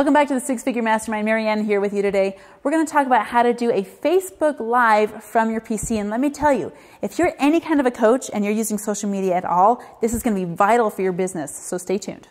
Welcome back to the Six Figure Mastermind. Marianne here with you today. We're going to talk about how to do a Facebook Live from your PC. And let me tell you, if you're any kind of a coach and you're using social media at all, this is going to be vital for your business. So stay tuned.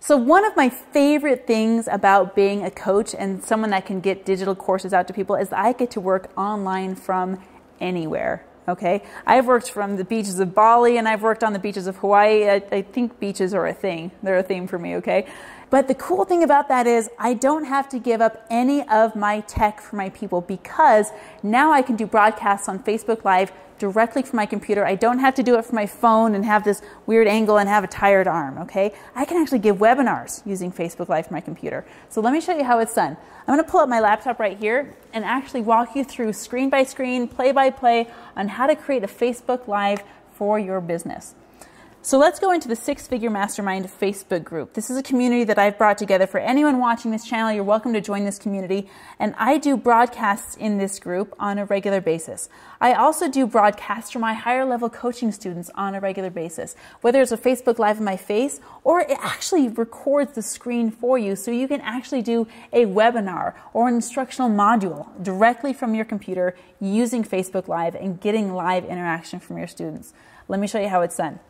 So, one of my favorite things about being a coach and someone that can get digital courses out to people is I get to work online from anywhere. Okay, I've worked from the beaches of Bali and I've worked on the beaches of Hawaii. I, I, think beaches are a thing, they're a theme for me, okay? But the cool thing about that is I don't have to give up any of my tech for my people because now I can do broadcasts on Facebook Live directly from my computer. I don't have to do it from my phone and have this weird angle and have a tired arm, okay? I can actually give webinars using Facebook Live from my computer. So let me show you how it's done. I'm going to pull up my laptop right here and actually walk you through screen by screen, play by play on how to create a Facebook Live for your business. So let's go into the Six Figure Mastermind Facebook group. This is a community that I've brought together for anyone watching this channel. You're welcome to join this community. And I do broadcasts in this group on a regular basis. I also do broadcasts for my higher level coaching students on a regular basis, whether it's a Facebook Live in my face or it actually records the screen for you so you can actually do a webinar or an instructional module directly from your computer using Facebook Live and getting live interaction from your students. Let me show you how it's done.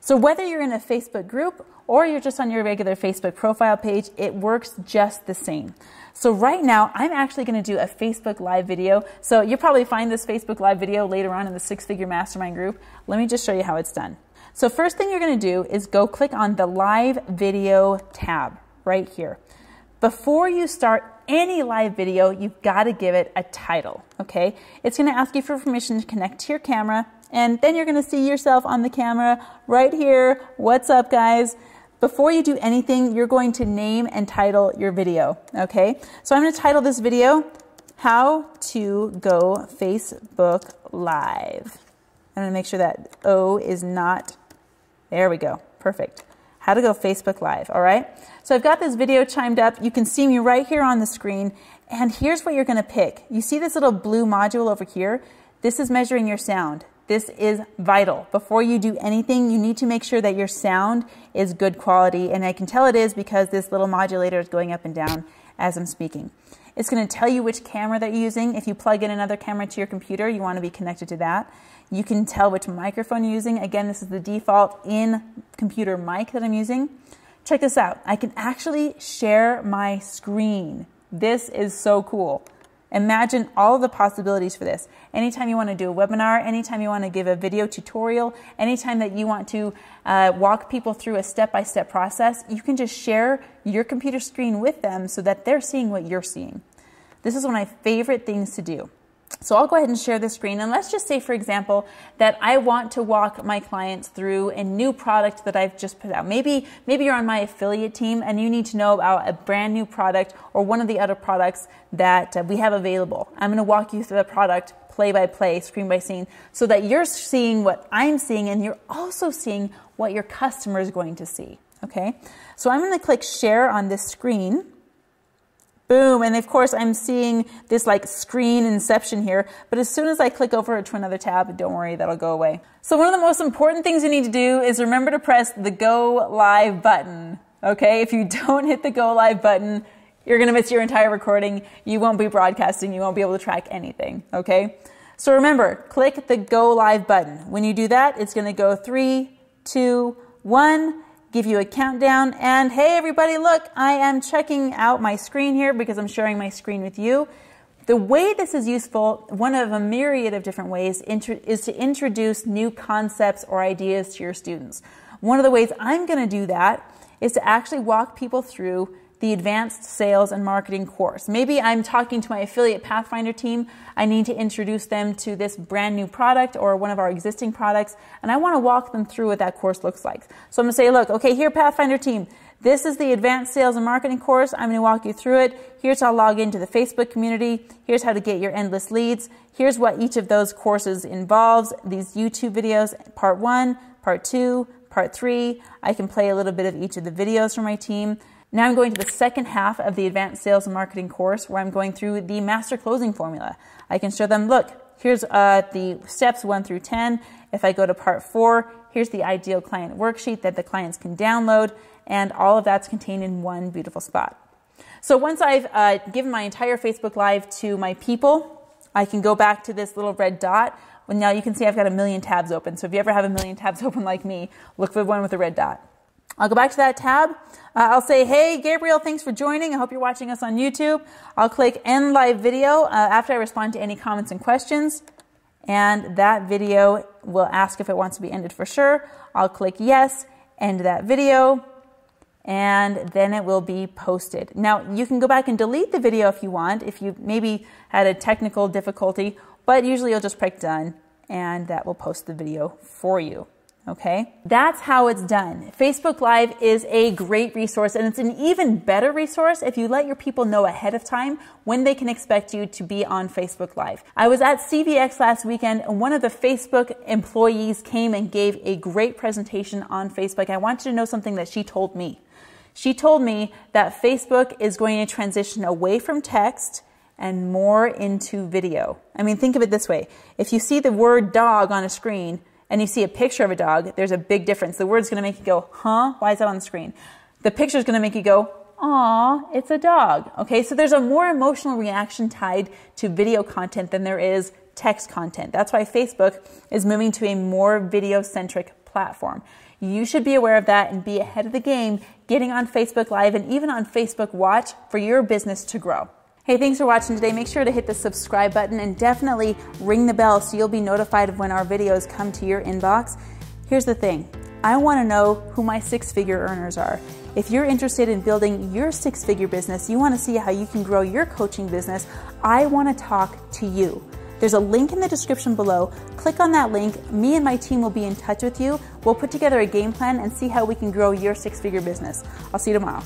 So whether you're in a Facebook group or you're just on your regular Facebook profile page, it works just the same. So right now, I'm actually going to do a Facebook Live video. So you'll probably find this Facebook Live video later on in the Six Figure Mastermind group. Let me just show you how it's done. So first thing you're going to do is go click on the Live Video tab right here. Before you start any live video, you've got to give it a title, okay? It's going to ask you for permission to connect to your camera and then you're going to see yourself on the camera right here. What's up, guys? Before you do anything, you're going to name and title your video. Okay? So I'm going to title this video, How to Go Facebook Live. I'm going to make sure that O is not, there we go. Perfect. How to go Facebook Live. All right? So I've got this video chimed up. You can see me right here on the screen. And here's what you're going to pick. You see this little blue module over here? This is measuring your sound. This is vital. Before you do anything, you need to make sure that your sound is good quality. And I can tell it is because this little modulator is going up and down as I'm speaking. It's going to tell you which camera that you're using. If you plug in another camera to your computer, you want to be connected to that. You can tell which microphone you're using. Again, this is the default in computer mic that I'm using. Check this out. I can actually share my screen. This is so cool. Imagine all the possibilities for this. Anytime you want to do a webinar, anytime you want to give a video tutorial, anytime that you want to uh, walk people through a step by step process, you can just share your computer screen with them so that they're seeing what you're seeing. This is one of my favorite things to do. So I'll go ahead and share the screen. And let's just say, for example, that I want to walk my clients through a new product that I've just put out. Maybe, maybe you're on my affiliate team and you need to know about a brand new product or one of the other products that uh, we have available. I'm going to walk you through the product play by play, screen by screen, so that you're seeing what I'm seeing and you're also seeing what your customer is going to see. Okay? So I'm going to click share on this screen. Boom. And of course, I'm seeing this like screen inception here. But as soon as I click over to another tab, don't worry, that'll go away. So one of the most important things you need to do is remember to press the go live button. Okay. If you don't hit the go live button, you're going to miss your entire recording. You won't be broadcasting. You won't be able to track anything. Okay. So remember, click the go live button. When you do that, it's going to go three, two, one give you a countdown. And hey, everybody, look, I am checking out my screen here because I'm sharing my screen with you. The way this is useful, one of a myriad of different ways, is to introduce new concepts or ideas to your students. One of the ways I'm going to do that is to actually walk people through the advanced sales and marketing course. Maybe I'm talking to my affiliate Pathfinder team. I need to introduce them to this brand new product or one of our existing products, and I want to walk them through what that course looks like. So I'm going to say, look, okay, here, Pathfinder team, this is the advanced sales and marketing course. I'm going to walk you through it. Here's how to log into the Facebook community. Here's how to get your endless leads. Here's what each of those courses involves. These YouTube videos, part one, part two, part three. I can play a little bit of each of the videos from my team. Now I'm going to the second half of the advanced sales and marketing course where I'm going through the master closing formula. I can show them, look, here's uh, the steps one through 10. If I go to part four, here's the ideal client worksheet that the clients can download, and all of that's contained in one beautiful spot. So once I've uh, given my entire Facebook Live to my people, I can go back to this little red dot. Well, now you can see I've got a million tabs open. So if you ever have a million tabs open like me, look for the one with the red dot. I'll go back to that tab. Uh, I'll say, hey, Gabriel, thanks for joining. I hope you're watching us on YouTube. I'll click end live video uh, after I respond to any comments and questions. And that video will ask if it wants to be ended for sure. I'll click yes, end that video and then it will be posted. Now, you can go back and delete the video if you want, if you maybe had a technical difficulty, but usually you'll just click done and that will post the video for you. Okay, that's how it's done. Facebook Live is a great resource and it's an even better resource if you let your people know ahead of time when they can expect you to be on Facebook Live. I was at CVX last weekend and one of the Facebook employees came and gave a great presentation on Facebook. I want you to know something that she told me. She told me that Facebook is going to transition away from text and more into video. I mean, think of it this way. If you see the word dog on a screen and you see a picture of a dog, there's a big difference. The word's going to make you go, huh? Why is that on the screen? The picture's going to make you go, aw, it's a dog. Okay, so there's a more emotional reaction tied to video content than there is text content. That's why Facebook is moving to a more video centric platform. You should be aware of that and be ahead of the game, getting on Facebook Live and even on Facebook Watch for your business to grow. Hey, thanks for watching today. Make sure to hit the subscribe button and definitely ring the bell so you'll be notified of when our videos come to your inbox. Here's the thing I want to know who my six figure earners are. If you're interested in building your six figure business, you want to see how you can grow your coaching business, I want to talk to you. There's a link in the description below. Click on that link. Me and my team will be in touch with you. We'll put together a game plan and see how we can grow your six figure business. I'll see you tomorrow.